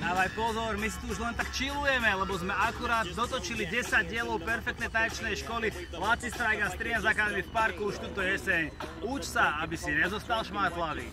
Dávaj pozor, my si tu už len tak chillujeme, lebo sme akurát dotočili 10 dielov perfektnej tanečnej školy Laci Strike a Strian Academy v parku už túto jeseň. Uč sa, aby si nezostal šmátlavý.